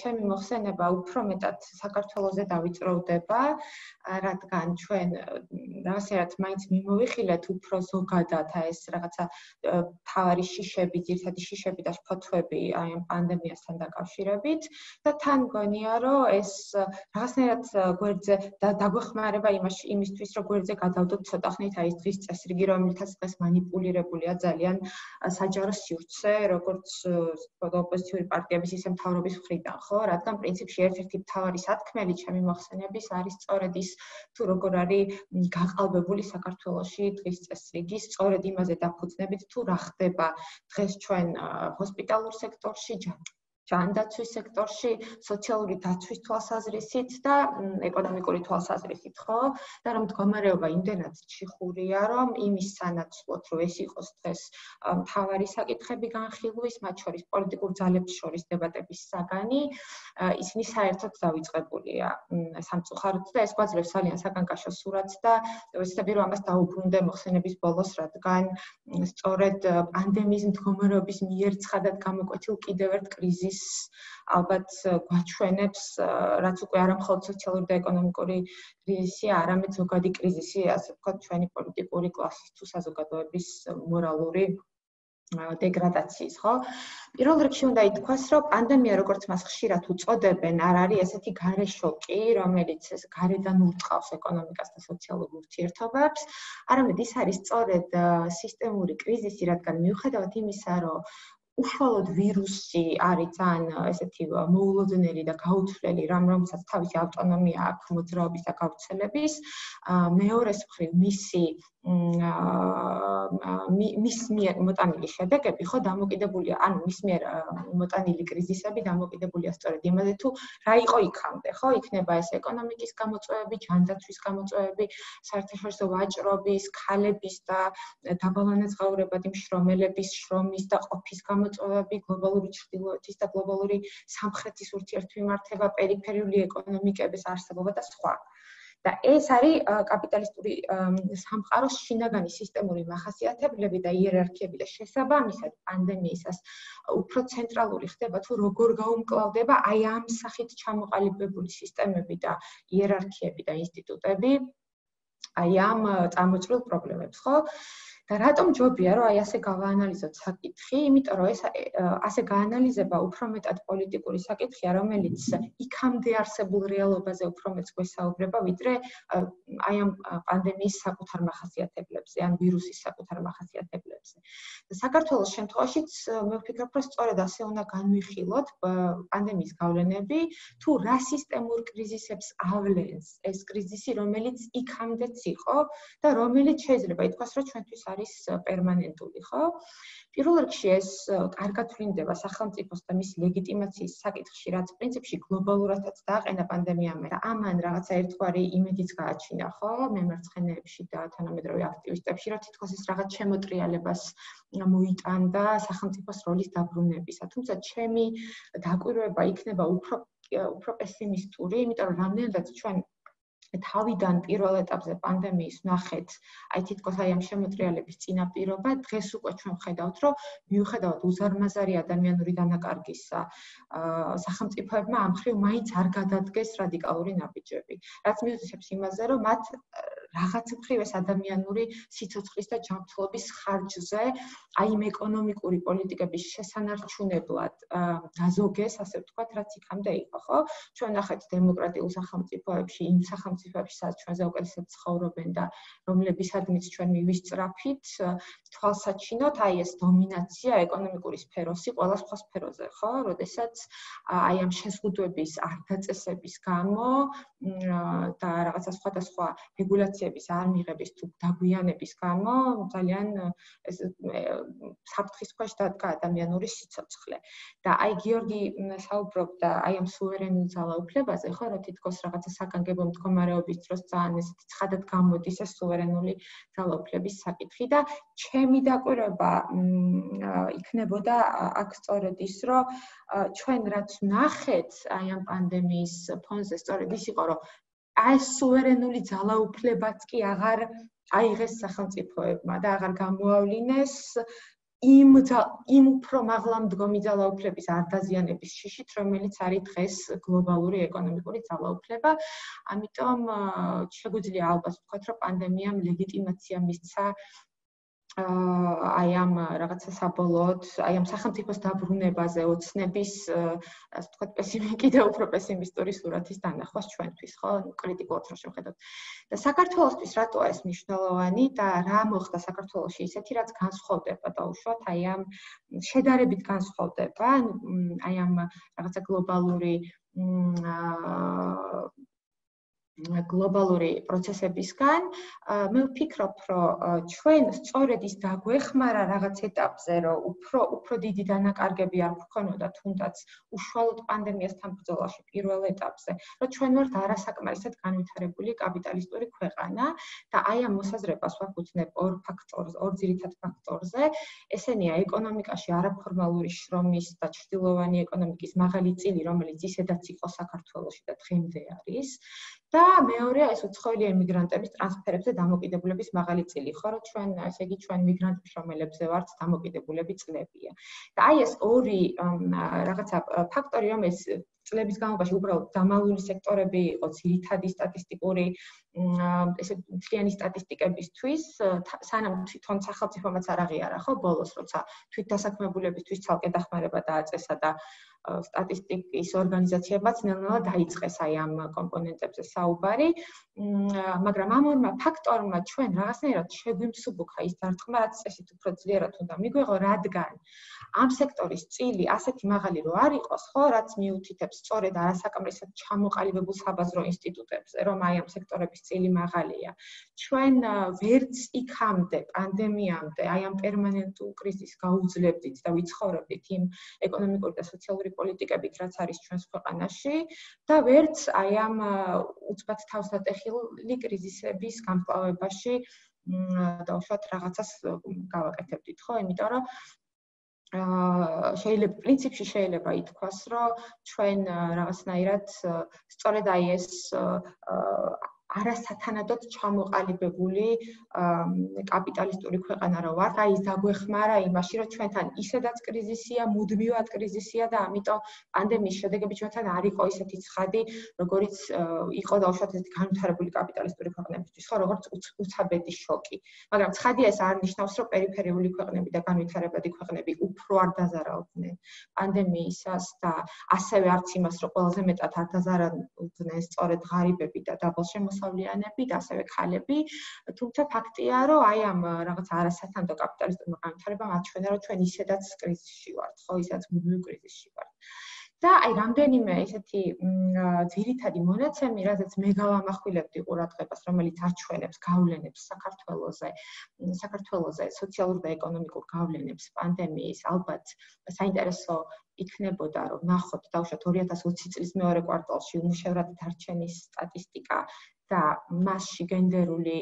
ჩემი მოხსენება უფრო მეტად საქართველოსზე დავიწროვდება, რადგან ჩვენ რაღაცეად მაინც მიმოვიხილეთ უფრო ზოგადადა ეს რაღაცა თავარი შიშები, ძირითადი შიშები და ფოთვები აი ამ პანდემიასთან დაკავშირებით და თან მგონია რომ ეს რაღაცნაირად გვერდზე და დაგვეხმარება იმაში იმისთვის რომ გვერდზე გადავდოთ ცოტა ხნით აი დღის წესრიგი რომელთაც დღეს манипулиრებულია ძალიან საჯარო სივრცე როგორც ოპოზიციური პარტიების ისე მთავრობის მხრიდან ხო? რადგან პრინციპში ერთ-ერთი მთავარი სათქმელი ჩემი მოხსენების არის სწორედ ის თუ როგორ არის გაყალბებული საქართველოსი დღის წესრიგი სწორედ იმაზე დაფუძნებით თუ რა ხდება დღეს ჩვენ ჰოსპიტალურ სექტორში ჯანდაცვის სექტორში, სოციალური დაცვის თვალსაზრისით და ეკონომიკური თვალსაზრისით, ხო? და რომ მდგომარეობა იმდენად ჩიხურია, რომ იმის სანაცვლოდ, რომ ეს იყოს დღეს მთავარი საკითხები განხილვის, მათ შორის პოლიტიკურ ძალებს შორის დებატების საგანი, ისინი საერთოდ დავიწყებულია სამწუხაროდ და ეს გვაძლევს ძალიან საკანკაშო სურათს და ვეცდები რომ ამას დაუბრუნდე მოხსენების ბოლოს, რადგან სწორედ პანდემიის მდგომარეობის მიერ ცხადად გამოკვეთილ კიდევ ერთ კრიზისს ის ალბათ გვაჩვენებს რაც უკვე არა მხოლოდ სოციალური და ეკონომიკური კრიზისი, არამედ ზოგადი კრიზისი, ასე ვთქვათ, ჩვენი პოლიტიკური კლასის თუ საზოგადოების მორალური დეგრადაციის, ხო? პირველ რიგში უნდა ითქვას, რომ პანდემია, როგორც მას ხშირად უწოდებენ, არ არის ესეთი გარე შოკი, რომელიც ეს გარედან ურტყავს ეკონომიკას და სოციალურ ურთიერთობებს, არამედ ის არის სწორედ სისტემური კრიზისი, რადგან მიუხედავად იმისა, რომ უშუალოდ ვირუსი არის ძალიან ესეთი მოულოდნელი და გაუცვლელი რამ რომელსაც თავისი ავტონომია აქვს მოძრაობის და გავრცელების. მეორეს მხრივ მისი მის მიერ მოტანილი შედეგები ხო დამოკიდებულია ანუ მის მიერ მოტანილი კრიზისები დამოკიდებულია სწორედ იმაზე თუ რა იყო იქამდე ხო იქნება ეს ეკონომიკის გამოწვევები, ჯანდაცვის გამოწვევები, საერთაშორისო ვაჭრობის, ქალების და დაბალანაზღაურებადი მშრომელების შრომის და ყოფის გამოწვევები, გლობალური ჭრილოეთის და გლობალური სამხრეთის ურთიერთმიმართება, პერიფერიული ეკონომიკების არსებობა და სხვა. და ეს არის კაპიტალისტური სამყაროს შინაგანი სისტემური მახასიათებლები და იერარქიები და შესაბამისად პანდემიისას უფრო ცენტრალური ხდება თუ როგორ გაუმკლავდება აი ამ სახით ჩამოყალიბებული სისტემები და იერარქიები და ინსტიტუტები აი ამ წამოჭრილ პრობლემებს ხო და რატომ ჯობია რომ აი ასე გავაანალიზოთ საკითხი? იმიტომ რომ ეს ასე გაანალიზება უფრო მეტად პოლიტიკური საკითხია, რომელიც იქამდე არსებულ რეალობაზე უფრო მეტ გვესაუბრება, ვიდრე აი ამ პანდემიის საკუთარ მახასიათებლებზე, ან ვირუსის საკუთარ მახასიათებლებზე. და საქართველოს შემთხვევაშიც მე ვფიქრობ, რომ სწორედ ასე უნდა განვიხილოთ პანდემიის გავლენები, თუ რა სისტემურ კრიზისებს ავლენს ეს კრიზისი, რომელიც იქამდეც იყო და რომელიც შეიძლება ითქვას, რომ ჩვენთვის არის პერმანენტული, ხო? პირველ რიგში ეს კარგად ვლინდება სახელმწიფოს და მის ლეგიტიმაციის საკითხში, რაც პრინციპში გლობალურადაც დააყენა პანდემიამ და ამან რაღაცა ერთგვარი იმედიც გააჩინა, ხო? მემარცხენეებში და თანამედროვე აქტივისტებში, რომ თითქოს ეს რაღაც შემოტრიალებას მოიტანდა სახელმწიფოს როლის დაბრუნებისა. თუმცა ჩემი დაკვირვება იქნება უფრო უფრო პესიმისტური, იმიტომ რომ რამდენადაც ჩვენ თავიდან პირველ ეტაპზე პანდემიის ნახეთ, აი თითქოს აი ამ შემოტრიალების წინაპირობა, დღეს უკვე ჩვენ ხედავთ, რომ მიუხედავად უზარმაზარი ადამიანური დანაკარგისა, სახელმწიფოებმა ამ ხრივ მაინც არ გადადგეს რადიკალური ნაბიჯები. რაც მიუთითებს იმაზე, რომ მათ რაღაც მხრივ ეს ადამიანური სიცოცხლის და ჯანმრთელობის ხარჯზე, აი იმ ეკონომიკური პოლიტიკების შესანარჩუნებლად დაზოგეს, ასე ვთქვათ, რაც იქამდე იყო, ხო? ჩვენ ნახეთ დემოკრატიულ სახელმწიფოებში, იმ სახელმწიფოებში, სადაც ჩვენზე უკეთესად ცხოვრობენ და რომლებისადმიც ჩვენ მივისწრაფით, თვალსაჩინოთ აი ეს დომინაცია ეკონომიკური სფეროსი ყველა სხვა სფეროზე, ხო? როდესაც აი ამ შეზღუდვების არდაწესების გამო და რაღაცა სხვადასხვა რეგულაციების არ მიღების თუ დაგვიანების გამო ძალიან ეს საფრთხის ქვეშ დადგა ადამიანური სიცოცხლე. და აი გიორგი საუბრობდა აი ამ სუვერენულ ძალაუფლებაზე, ხო, რომ თითქოს რაღაცა საგანგებო მდგომარეობის დროს ძალიან ესეთი ცხადად გამოდის ეს სუვერენული ძალაუფლების საკითხი და ჩემი დაკვირვება იქნებოდა აქ სწორედ ის, რომ ჩვენ რაც ნახეთ აი ამ პანდემიის ფონზე სწორედ ის იყო, რომ აი სუვერენული ძალაუფლებაც კი აღარ აიღეს სახელმწიფოებმა და აღარ გამოავლინეს იმ იმ უფრო მაღლა მდგომი ძალაუფლების არ დაზიანების შიშით, რომელიც არის დღეს გლობალური ეკონომიკური ძალაუფლება. ამიტომ შეგვიძლია ალბათ ვთქვათ, რომ პანდემიამ ლეგიტიმაცია მისცა აი ამ რაღაცა საბოლოოდ, აი ამ სახელმწიფოს დაბრუნებაზე ოცნების, ასე ვთქვათ, პესიმი კიდე უფრო პესიმისტური სურათის დანახვას ჩვენთვის, ხო, კრიტიკულად რო შევხედოთ. და საქართველოსთვის რატოა ეს მნიშვნელოვანი და რა მოხდა საქართველოსში ისეთი რაც განსხვავდება და უშუალოდ აი ამ შედარებით განსხვავდება, აი ამ რაღაცა გლობალური აა გლობალური პროცესებისგან მე ვფიქრობ, რომ ჩვენ სწორედ ის დაგვეხმარა რაღაც ეტაპზე, რომ უფრო უფრო დიდი დანაკარგები არ გქონოდა თუნდაც უშუალოდ პანდემიასთან ბრძოლაში პირველ ეტაპზე, რომ ჩვენ ვართ არასაკმარისად განვითარებული კაპიტალისტური ქვეყანა და აი ამ მოსაზრებას ვაკუთვნებ ორ ფაქტორზე, ორ ძირითად ფაქტორზე. ესენია ეკონომიკაში არაფორმალური შრომის და ჭრილოვანი ეკონომიკის მაღალი წილი, რომელიც ისედაც იყო საქართველოში და დღემდე არის. და მეორეა ეს უცხოელი ემიგრანტების ტრანსფერებზე დამოკიდებულების მაღალი წილი, ხო, რომ ჩვენ, ესე იგი, ჩვენ მიგრანტებს რომელებზე ვართ დამოკიდებულები წლებია. და აი ეს ორი რაღაცა ფაქტორი, რომ ეს წლების განმავლობაში უბრალოდ დამალული სექტორები იყო ძირითადი სტატისტიკური ესე მთლიანი სტატისტიკებისთვის, სანამ თვითონ სახელმწიფომაც არ აღიარა, ხო, ბოლოს როცა თვით დასაქმებულებისთვის ცალკე დახმარება დააწესა და სტატისტიკის ორგანიზაციებმაც ნელ-ნელა დაიწყეს აი ამ კომპონენტებზე საუბარი, მაგრამ ამ ორმა ფაქტორმა ჩვენ რაღაცნაირად შეგვიმსუბუქა ის დარტყმა, რაც წესით უფრო ძლიერად უნდა მიგვეღო, რადგან ამ სექტორის წილი ასეთი მაღალი რო არ იყოს, ხო, რაც მიუთითებს სწორედ არასაკმარისად ჩამოყალიბებულ საბაზრო ინსტიტუტებზე, რომ აი ამ სექტორების წილი მაღალია. ჩვენ ვერც იქამდე პანდემიამდე აი ამ პერმანენტულ კრიზისს გაუძლებდით და ვიცხოვრობდით იმ ეკონომიკური და სოციალური პოლიტიკებით, რაც არის ჩვენს ქვეყანაში და ვერც აი ამ უცბად თავსატეხილი კრიზისების გამკლავებაში და უშუალოდ რაღაცას გავაკეთებდით, ხო? იმიტომ რომ აა შეიძლება პრინციპში შეიძლება ითქვას, რომ ჩვენ რაღაცნაირად სწორედ აი ეს არასათანადოდ ჩამოყალიბებული კაპიტალისტური ქვეყანა რო ვართ, აი დაგვეხმარა იმაში, რომ ჩვენთან ისედაც კრიზისია, მუდმივად კრიზისია და ამიტომ პანდემიის შედეგები ჩვენთან არ იყო ისეთი ცხადი, როგორიც იყო დაუშვათ ეს განვითარებული კაპიტალისტური ქვეყნებისთვის, ხო, როგორც უცაბედი შოკი. მაგრამ ცხადია ეს არ ნიშნავს, რომ პერიფერიული ქვეყნები და განვითარებადი ქვეყნები უფრო არ დაზარალდნენ პანდემიისას და ასევე არც იმას, რომ ყველაზე მეტად არ დაზარალდნენ სწორედ ღარიბები და დაბალშემო მოსავლიანები და ასევე ქალები. თუმცა ფაქტია, რომ აი ამ რაღაც არასათანადო კაპიტალისტურმა განვითარებამ აჩვენა, რომ ჩვენ ისედაც კრიზისში ვართ, ხო, ისედაც მუდმივ კრიზისში ვართ. და აი რამდენიმე ესეთი ძირითადი მონაცემი, რადგან მე გავამახვილებდი ყურადღებას, რომელიც აჩვენებს გავლენებს საქართველოსზე, საქართველოსზე სოციალურ და ეკონომიკურ გავლენებს პანდემიის, ალბათ საინტერესო იქნებოდა რომ ნახოთ დავუშვათ 2020 წლის მეორე კვარტალში უმუშევრად დარჩენის სტატისტიკა და მასში გენდერული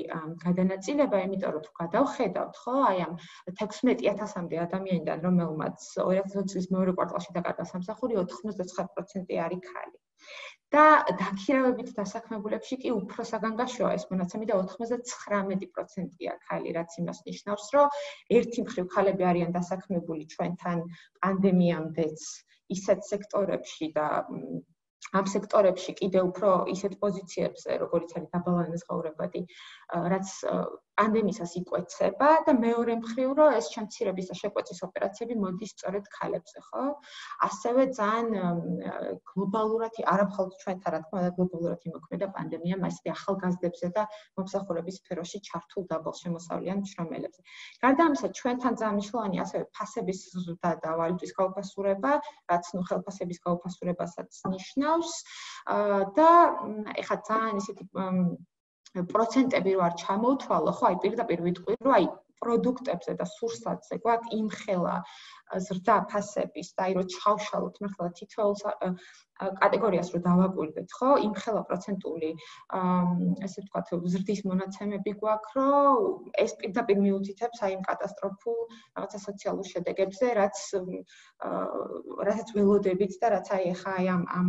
გადანაწილება, იმიტომ რომ თუ გადავხედავთ, ხო, აი ამ 16000-მდე ადამიანიდან, რომელმაც 2020 წლის მეორე კვარტალში დაკარგა სამსახური, 99% არის ქალი. და დაქირავებით დასაქმებულებში კი უფრო საგანგაშოა ეს მონაცემი და 99%-ია ქალი, რაც იმას ნიშნავს, რომ ერთი მხრივ ქალები არიან დასაქმებული ჩვენთან პანდემიამდეც ისეთ სექტორებში და ამ სექტორებში კიდევ უფრო ისეთ პოზიციებზე, როგორიც არის დაბალანის ღაურებადი, რაც პანდემიისას იკვეცება და მეორე მხრივ რომ ეს შემცირების და შეკვეცის ოპერაციები მოდის სწორედ ქალებზე, ხო? ასევე ძალიან გლობალურად, არამხოლოდ ჩვენთან, რა თქმა უნდა, გლობალურად იმოქმედა პანდემია მასზე ახალგაზრდებზე და მომსახურების სფეროში ჩართულ დაბალშემოსავლიან მშრომელებზე. გარდა ამისა, ჩვენთან ძალიან მნიშვნელოვანი ასევე ფასების ზრდა და ვალუტის გაუფასურება, რაც ნუ ხელფასების გაუფასურებასაც ნიშნავს. და ეხლა ძალიან ისეთი პროცენტები რო არ ჩამოვთვალო, ხო, აი პირდაპირ ვიტყვი, რომ აი პროდუქტებზე და სურსათზე გვაქვს იმხელა ზრდა ფასების და აი რო ჩავშალოთ მართლა თითოეულ კატეგორიას რო დავაკვირდეთ, ხო, იმ ხელა პროცენტული ესე ვთქვათ, ზრდის მონაცემები გვაქვს, რომ ეს პირდაპირ მიუთითებს აი იმ კატასტროფულ რაღაცა სოციალურ შედეგებზე, რაც რასაც ველოდებით და რაც აი ხა აი ამ ამ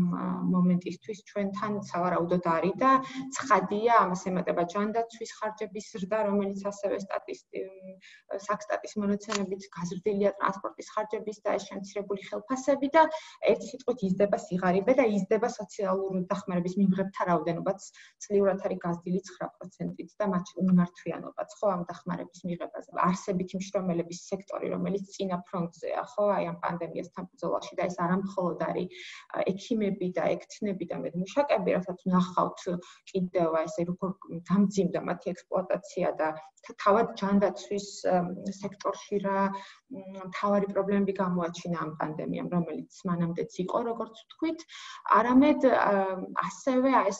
მომენტისთვის ჩვენთან სავარაუდოდ არის და ცხადია ამას ემატება ჯანდაცვის ხარჯების ზრდა, რომელიც ასევე სტატისტი საქსტატის მონაცემებით გაზრდილია ტრანსპორტის ხარჯების და ეს შემცირებული ხელფასები და ერთი სიტყვით იზრდება სიღარიბე და იზრდება სოციალური დახმარების მიმღებთა რაოდენობაც წლიურად არის გაზრდილი 9%-ით და მათ უმართვიანობაც ხო ამ დახმარების მიღებაზე. არსებითი მშრომელების სექტორი, რომელიც წინა ფრონტზეა, ხო, აი ამ პანდემიასთან ბრძოლაში და ეს არამხოლოდ არის ექიმები და ექთნები და მედმუშაკები, რასაც ნახავთ კიდევ ესე როგორ დამძიმდა მათი ექსპლუატაცია და თავად ჯანდაცვის სექტორში რა თავარი პრობლემები გამოაჩინა ამ პანდემიამ, რომელიც მანამდეც იყო, როგორც ვთქვით, არამედ ასევე ეს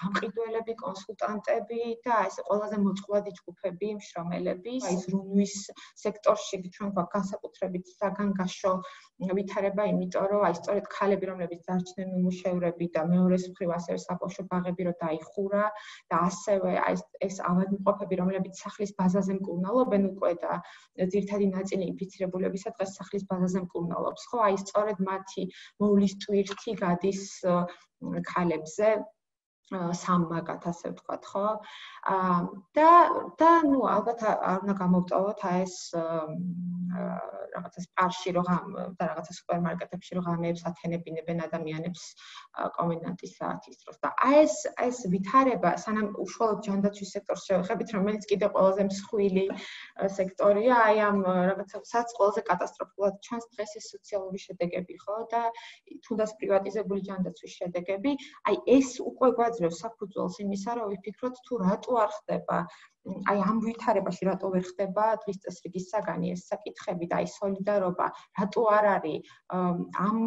გამყიდველები, კონსულტანტები და ეს ყველაზე მოწყვლადი ჯგუფები, მშრომელები, აი ზრუნვის სექტორში ჩვენ გვაქვს განსაკუთრებით საგანგაშო ვითარება, იმიტომ რომ აი სწორედ ქალები, რომლებიც დარჩნენ უმუშევრები და მეორეს მხრივ ასევე საბავშვო ბაღები რო დაიხურა და ასევე აი ეს ავადმყოფები, რომლებიც სახლის ბაზაზე მკურნალობენ უკვე და ძირთადი ნაწილი ინფიცირებულებისა დღეს სახლის ბაზაზე მკურნალობს, ხო? აი სწორედ მათი მოვლის ტვირთი გადის ქალებზე სამმაგათ ასე ვთქვათ, ხო? აა და და ნუ ალბათ არ უნდა გამოვტოვოთ აი ეს რაღაცა სპარში რო ღამ და რაღაცა სუპერმარკეტებში რო ღამეებს ათენებინებენ ადამიანებს კომენდანტის საათის დროს. და აი ეს აი ეს ვითარება სანამ უშუალოდ ჯანდაცვის სექტორს შევეხებით რომელიც კიდე ყველაზე მსხვილი სექტორია აი ამ რაღაცა საც ყველაზე კატასტროფულად ჩანს დღეს ეს სოციალური შედეგები ხო? და თუნდაც პრივატიზებული ჯანდაცვის შედეგები. აი ეს უკვე გვაძლევს საფუძველს იმისა, რომ ვიფიქროთ თუ რატო არ ხდება, აი ამ ვითარებაში რატო ვერ ხდება დღის წესრიგის საგანი ეს საკითხები და აი солиდარობა რატო არ არის? ამ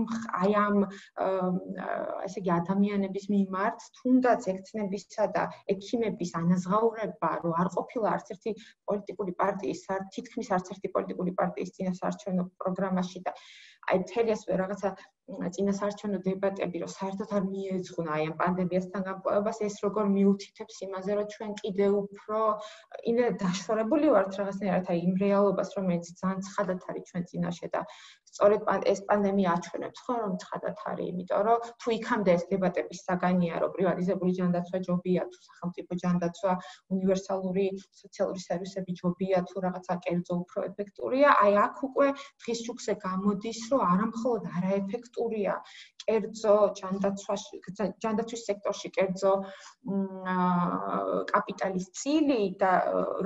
აი ამ ესე იგი ადამიანების მიმართ თუნდაც ექცნებისა და ექიმების ანაზღაურება რომ არ ყოფილა არც ერთი პოლიტიკური პარტიის თითქმის არც ერთი პოლიტიკური პარტიის წინასაარჩევნო პროგრამაში და აი მთელი ეს რაღაცა წინასაარჩევნო დებატები, რომ საერთოდ არ მიეძღვნა აი ამ პანდემიასთან გამკლავებას, ეს როგორ მიუთითებს იმაზე, რომ ჩვენ კიდევ უფრო ინე დაშორებული ვართ რაღაცნაირად აი იმ რეალობას, რომელიც ძალიან ცხადად არის ჩვენ წინაშე და სწორედ ეს პანდემია აჩვენებს ხო რომ ცხადად არის, იმიტომ რომ თუ იქამდე ეს დებატების საგანია, რომ პრივატიზებული ჯანდაცვა ჯობია, თუ სახელმწიფო ჯანდაცვა, უნივერსალური სოციალური სერვისები ჯობია, თუ რაღაცა კერძო უფრო ეფექტურია, აი აქ უკვე დღის შუქზე გამოდის, რომ არამხოლოდ არაეფექტურია კერძო ჯანდაცვაში, ჯანდაცვის სექტორში კერძო კაპიტალის წილი და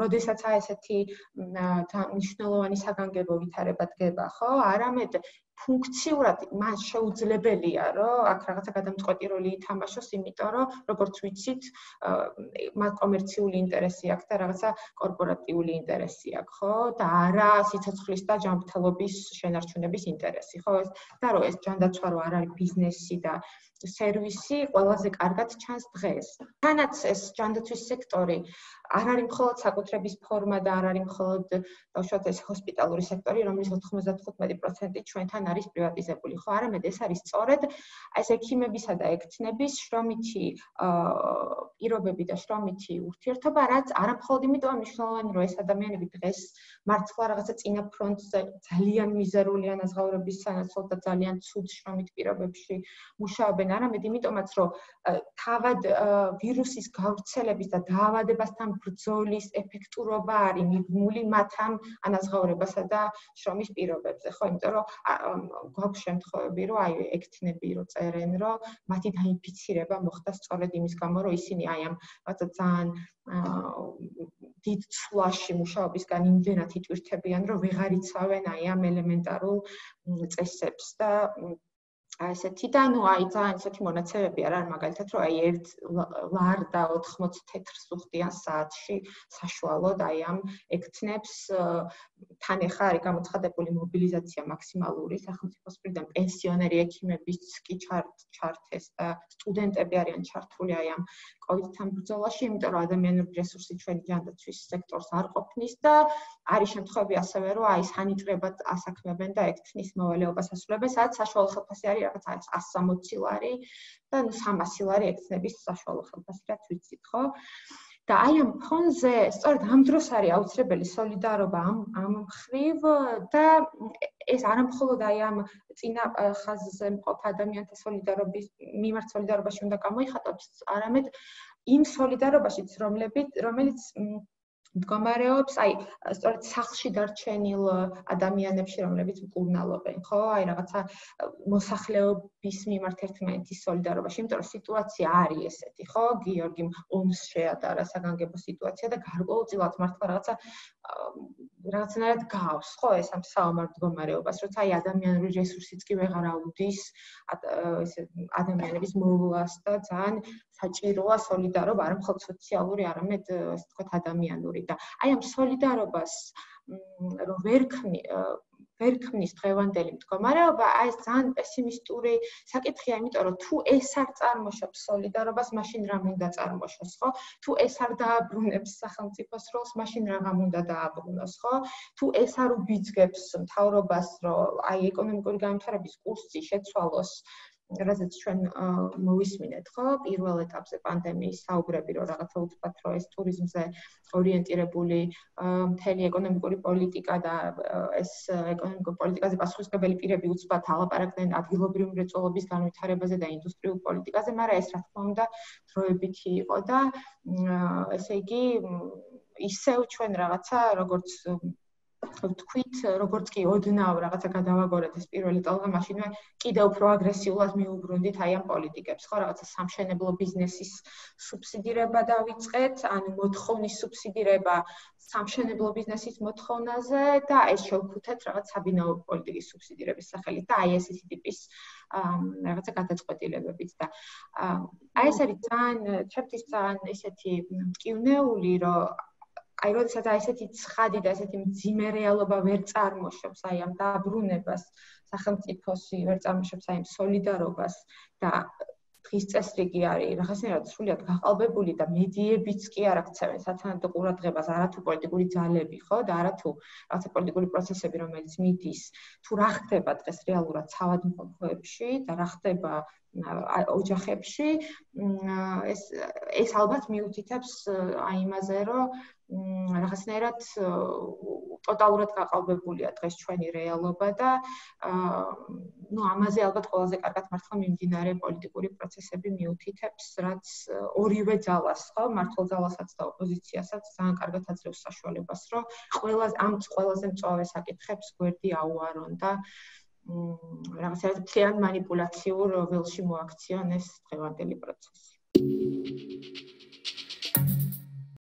როდესაც აი ესეთი მნიშვნელოვანი საგანგებო ვითარება დგება, ხო? არამედ ფუნქციურად მას შეუძლებელია, რომ აქ რაღაცა გადამწყვეტი როლი ითამაშოს, იმიტომ რომ როგორც ვიცით, მას კომერციული ინტერესი აქვს და რაღაცა კორპორატიული ინტერესი აქვს, ხო? და არა სიცოცხლის და ჯანმრთელობის შენარჩუნების ინტერესი, ხო? და რომ ეს ჯანდაცვა რო არ არის ბიზნესი და სერვისი ყველაზე კარგად ჩანს დღეს. თანაც ეს ჯანდაცვის სექტორი არ არის მხოლოდ საკუთრების ფორმა და არ არის მხოლოდ ბავშვთა ეს ჰოსპიტალური სექტორი, რომლის 95% ჩვენთან არის პრივატიზებული, ხო? არამედ ეს არის სწორედ ეს ექიმებისა და ექცნების შრომითი პირობები და შრომითი ურთიერთობა, რაც არ მხოლოდ იმიტომ მნიშვნელოვანი, რომ ეს ადამიანები დღეს მართლა რაღაცა წინა ფრონტზე ძალიან მიზერული ანაზღაურების სანაცვლოდ და ძალიან ცუდ შრომით პირობებში მუშაობენ, არამედ იმიტომაც, რომ თავად ვირუსის გავრცელების და დაავადებასთან ბრძოლის ეფექტურობა არის მიგმული მათ ამ ანაზღაურებასა და შრომის პირობებზე, ხო? იმიტომ რომ გვაქვს შემთხვევები, რომ აი ექთნები რო წერენ, რომ მათი დაინფიცირება მოხდა სწორედ იმის გამო, რომ ისინი აი ამ რაღაცა ძალიან დიდ ცვლაში მუშაობისგან იმდენად იტვირთებიან, რომ ვეღარ იცავენ აი ამ ელემენტარულ წესებს და ასეთი და ნუ აი ძალიან ისეთი მონაცემები არ არის მაგალითად რომ აი ერთ ლარდა 84 სუხდიან საათში საშუალოდ აი ამ ექცნებს თან ახლა არის გამოცხადებული მობილიზაცია მაქსიმალური სახელმწიფოს მხრიდან პენსიონერი ექიმების კი ჩართეს და სტუდენტები არიან ჩართული აი ამ კოვიდთან ბრძოლაში, იმიტომ რომ ადამიანური რესურსი ჩვენი ჯანდაცვის სექტორს არ ყოფნის და არის შემთხვევები ასევე, რომ აი სანიტრებად ასაქმებენ და ექთნის მოვალეობას ასრულებენ, სადაც საშუალო ხელფასი არის რაღაც არის 160 ლარი და 300 ლარი ექცნების საშუალო ხელფასი, რაც ვიცით, ხო? და აი ამ ფონზე სწორედ ამ დროს არის აუცილებელი солиდარობა ამ ამ მხრივ და ეს არამხოლოდ აი ამ წინა ხაზზე მყოფ ადამიანთა солиდარობის მიმართ солиდარობაში უნდა გამოიხატოთ, არამედ იმ солиდარობაშიც, რომლებიც რომელიც მდგომარეობს, აი, სწორედ სახლში დარჩენილ ადამიანებში, რომლებიც მკურნალობენ, ხო? აი, რაღაცა მოსახლეობის მიმართ ერთმანეთის სოლიდარობაში, იმიტომ რომ სიტუაცია არის ესეთი, ხო? გიორგიმ ომს შეატარა საგანგებო სიტუაცია და გარკვეულწილად მართლა რაღაცა რაღაცნაირად გავს, ხო, ეს ამ საომარ მდგომარეობას, როცა აი ადამიანური რესურსიც კი ვეღარ აუდის, ესე ადამიანების მოვლას და ძალიან საჭიროა სოლიდარობა, არ მხოლოდ სოციალური, არამედ ასე ვთქვათ ადამიანური. სოლიდარული და აი ამ სოლიდარობას რომ ვერ ქმნი ვერ ქმნის დღევანდელი მდგომარეობა, აი ეს ძალიან პესიმისტური საკითხია, იმიტომ რომ თუ ეს არ წარმოშობს სოლიდარობას, მაშინ რამ უნდა წარმოშოს, ხო? თუ ეს არ დააბრუნებს სახელმწიფოს როლს, მაშინ რამ უნდა დააბრუნოს, ხო? თუ ეს არ უბიძგებს მთავრობას, რომ აი ეკონომიკური განვითარების კურსი შეცვალოს, რადგან ჩვენ მოვისმინეთ ხო პირველ ეტაპზე პანდემიის საუბრები რომ რაღაცა უცბად რო ეს ტურიზმზე ორიენტირებული მთელი ეკონომიკური პოლიტიკა და ეს ეკონომიკური პოლიტიკაზე პასუხისმგებელი პირები უცბად ალაპარაკდნენ ადგილობრივი მრეწველობის განვითარებაზე და ინდუსტრიულ პოლიტიკაზე, მაგრამ ეს რა თქმა უნდა დროებითი იყო და ესე იგი ისევ ჩვენ რაღაცა როგორც ვთქვით, როგორც კი ოდნავ რაღაცა გადავაგორეთ ეს პირველი ტალღა, მაშინვე კიდევ უფრო აგრესიულად მიუბრუნდით აი ამ პოლიტიკებს, ხო, რაღაცა სამშენებლო ბიზნესის სუბსიდირება დავიწყეთ, ანუ მოთხოვნის სუბსიდირება სამშენებლო ბიზნესის მოთხოვნაზე და ეს შევფუთეთ რაღაც საბინაო პოლიტიკის სუბსიდირების სახელით და აი ესეთი ტიპის რაღაცა გადაწყვეტილებებით და აი ეს არის ძალიან, ჩემთვის ძალიან ესეთი მკივნეული, რომ აი, როდესაც აი ესეთი ცხადი და ესეთი მძიმე რეალობა ვერ წარმოშობს აი ამ დაბრუნებას, სახელმწიფოში ვერ წარმოშობს აი ამ солиდარობას და დღის წესრიგი არის რაღაცნაირად სრულიად გაყალბებული და მედიებიც კი არ აქცევენ სათანადო ყურადღებას არათუ პოლიტიკური ძალები, ხო, და არათუ რაღაცა პოლიტიკური პროცესები, რომელიც მიდის, თუ რა ხდება დღეს რეალურად სავადმყოფოებში და რა ხდება ოჯახებში ეს ეს ალბათ მიუთითებს აი იმაზე რომ რაღაცნაირად ტოტალურად გაყალბებულია დღეს ჩვენი რეალობა და ну ამაზე ალბათ ყველაზე კარგად მართლა მიმდინარე პოლიტიკური პროცესები მიუთითებს რაც ორივე ძალას ხო? მართლ ძალასაც და ოპოზიციასაც ძალიან კარგად აძლევს საშუალებას რომ ყველა ამ ყველაზე მწვავე საკითხებს გვერდი აუარონ და რაღაცა ძალიან манипуляციურ ველში მოაქცია ეს დღევანდელი პროცესი.